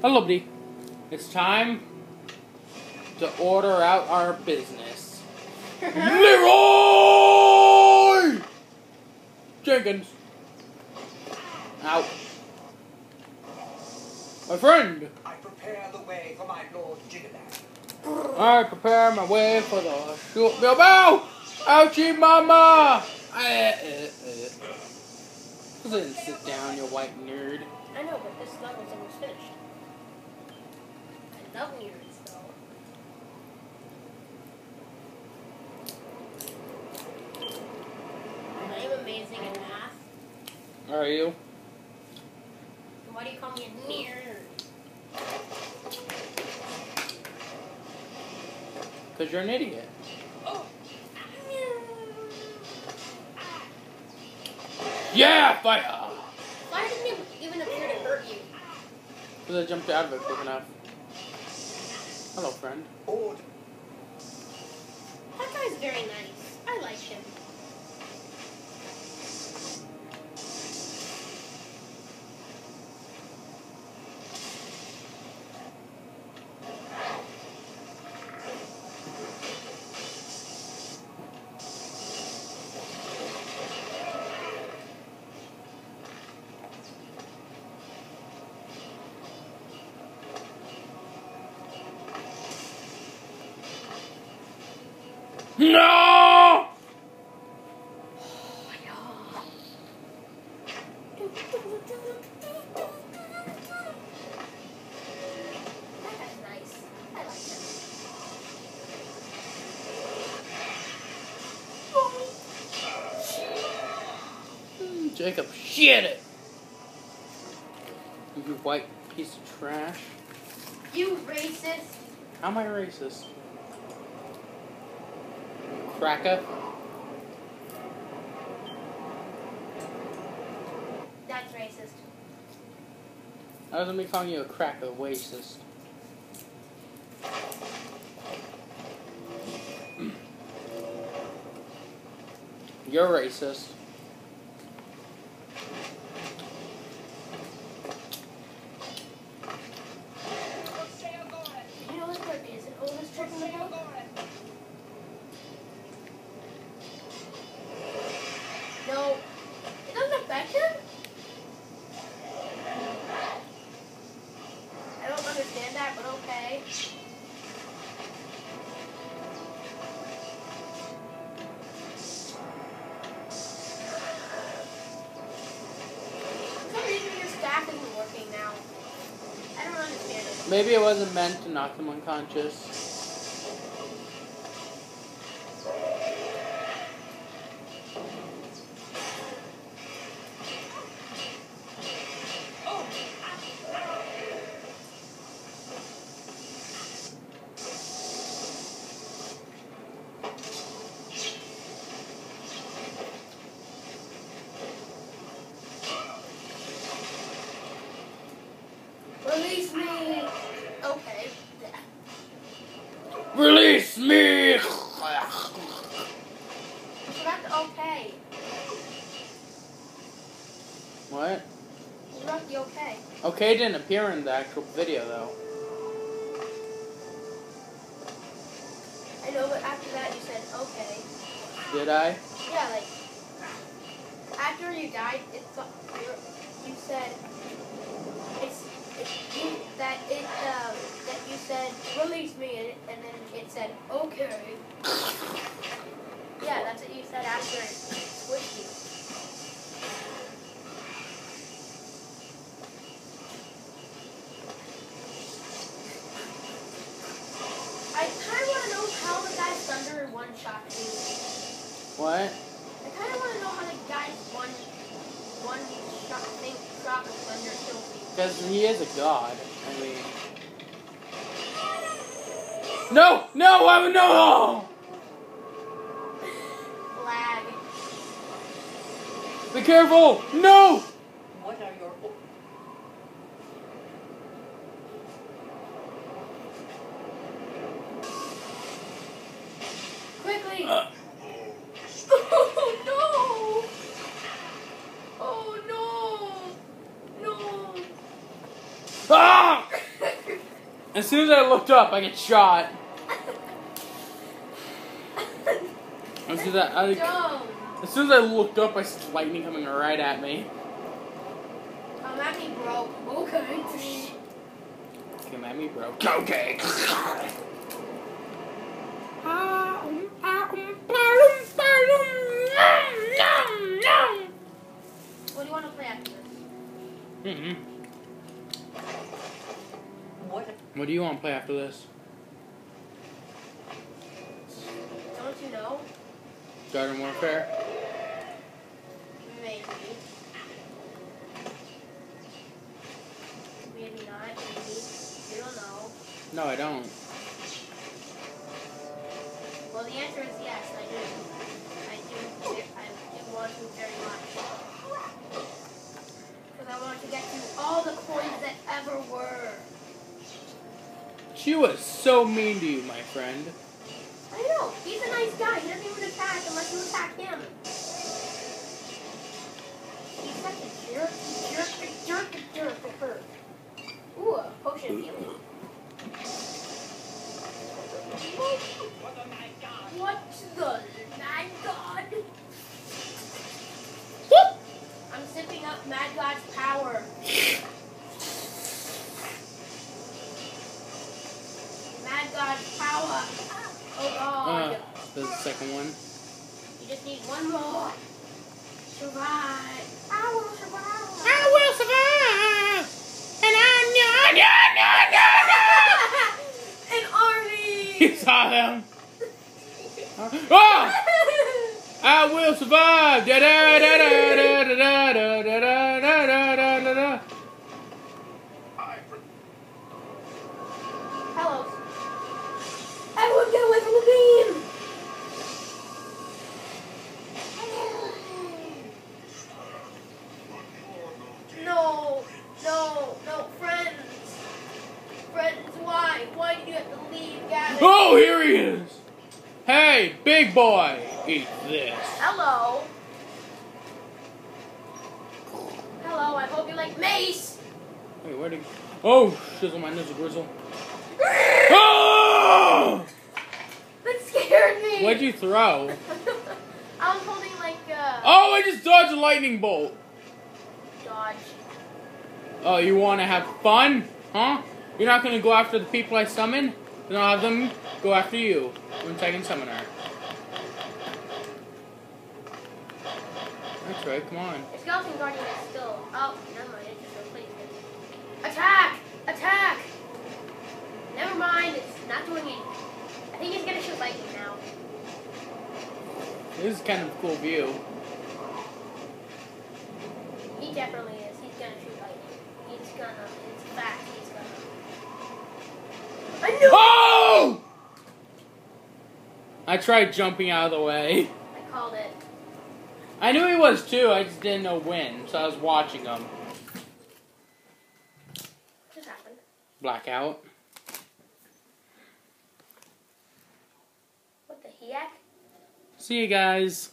Hello, buddy. It's time to order out our business. Leeroy Jenkins. Out. My friend. I prepare the way for my Lord Jiggadak. I prepare my way for the shoot Bilbo! Ouchie mama! I, uh, uh. Then sit down, you white nerd. I know, but this level's almost finished. I love nerds, though. I am amazing at math. Are you? Why do you call me a nerd? Because you're an idiot. Oh. Yeah, fire! Why didn't it even appear to hurt you? Because I jumped out of it quick enough. Hello, friend. Order. No! That guy's nice. I like him. Jacob, shit it! You white piece of trash. You racist. How am I racist? Cracker? That's racist. I was gonna be calling you a cracker racist. You're racist. You know this book is an oldest trick in the book? No. It doesn't affect him? I don't understand that, but okay. For some reason your staff isn't working now. I don't understand it. Maybe it wasn't meant to knock him unconscious. Release me! Okay. Release me! The okay. What? I forgot the okay. Okay didn't appear in the actual video though. I know, but after that you said okay. Did I? Yeah, like after you died, it's you you said it's, it's you, that it um, that you said release me, and, then it said okay. Yeah, that's what you said after it switched you. I kind of want to know how the guy's thunder one shot you. What? I kind of want to know how the guy's one one shot thing shot of thunder kills me. Because he is a god. I mean. No! No! I'm no! Lag. Be careful! No! What are your o- Quickly! Uh. Oh no! Oh no! No! Ah! As soon as I looked up, I get shot. As soon as I, I- as soon as I looked up, I saw lightning coming right at me. Come at me, bro. Okay. Come at me, bro. Okay. What do you want to play after this? Mm-hmm. What? Do you want to play after this? Don't you know? Garden Warfare? Maybe. Maybe not. Maybe. You don't know. No, I don't. Well, the answer is yes. I do. I do. I do want to very much. Because I want to get to all the coins that ever were. She was so mean to you, my friend. I know. He's a nice guy. He doesn't even attack unless you attack him. He's such a jerk. Jerk, jerk, jerk, jerk. Ooh, a potion healing. What the my God? What's the Mad God? I'm sipping up Mad God's power. Mad God's power. Oh God. Uh, the second one. You just need one more. Survive. I will survive. I will survive! And I An army. You saw them? Oh! I will survive! Da da da da da da da da da da da da da da. Hello. Everyone get away from the beam! No, no, no, friends. Friends, why? Why do you have to leave, Gavin? Oh, here he is! Hey, big boy! Eat this. Hello. Hello, I hope you like mace. Wait, where'd he Oh, shizzle my nizzle grizzle. Oh! That scared me. What'd you throw? I was holding like uh Oh, I just dodged a lightning bolt. dodge. Oh, you want to have fun? Huh? You're not going to go after the people I summon? Then I'll have them go after you when I can summon her. That's right, come on. The skeleton guardian is still. Oh, never mind. It's just replacement. Attack! Attack! Never mind. It's not doing it. I think he's gonna shoot lightning now. This is kind of a cool view. He definitely is. He's gonna shoot lightning. He's gonna. It's fact. He's gonna. I knew. Oh! I tried jumping out of the way. I called it. I knew he was too, I just didn't know when, so I was watching him. What just happened? Blackout. What the heck? See you guys.